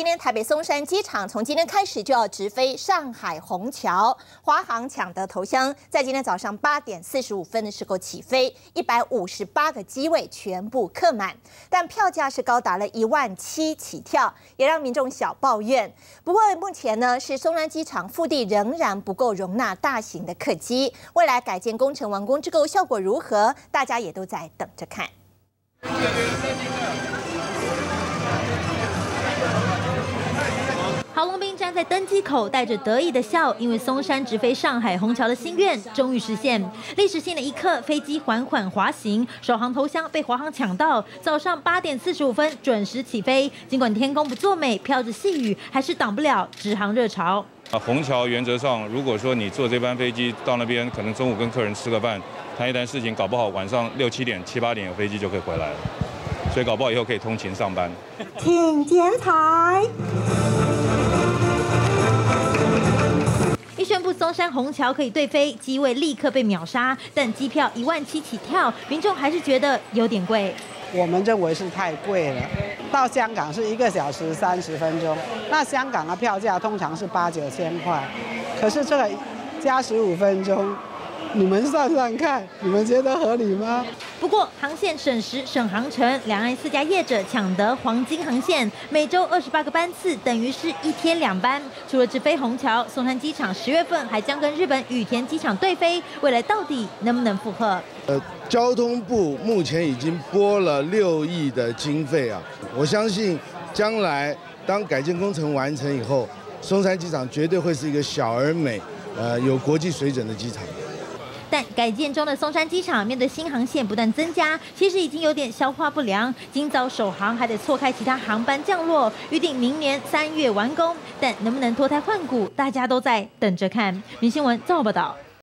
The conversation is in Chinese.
今天台北松山机场从今天开始就要直飞上海虹桥，华航抢得头香，在今天早上八点四十五分的时候起飞，一百五十八个机位全部客满，但票价是高达了一万七起跳，也让民众小抱怨。不过目前呢，是松山机场腹地仍然不够容纳大型的客机，未来改建工程完工之后效果如何，大家也都在等着看。郝龙斌站在登机口，带着得意的笑，因为松山直飞上海虹桥的心愿终于实现。历史性的一刻，飞机缓缓滑行，首航头箱被华航抢到。早上八点四十五分准时起飞，尽管天空不作美，飘着细雨，还是挡不了直航热潮。啊，虹桥原则上，如果说你坐这班飞机到那边，可能中午跟客人吃个饭，谈一谈事情，搞不好晚上六七点、七八点有飞机就可以回来了。所以搞不好以后可以通勤上班。请检台。宣布松山虹桥可以对飞，机位立刻被秒杀，但机票一万七起跳，民众还是觉得有点贵。我们认为是太贵了。到香港是一个小时三十分钟，那香港的票价通常是八九千块，可是这个加十五分钟。你们算算看，你们觉得合理吗？不过航线省时省航程，两岸四家业者抢得黄金航线，每周二十八个班次，等于是一天两班。除了直飞虹桥，松山机场十月份还将跟日本羽田机场对飞，未来到底能不能负荷？呃，交通部目前已经拨了六亿的经费啊，我相信将来当改建工程完成以后，松山机场绝对会是一个小而美，呃，有国际水准的机场。改建中的松山机场面对新航线不断增加，其实已经有点消化不良。今早首航还得错开其他航班降落，预定明年三月完工。但能不能脱胎换骨，大家都在等着看。明新闻赵报道。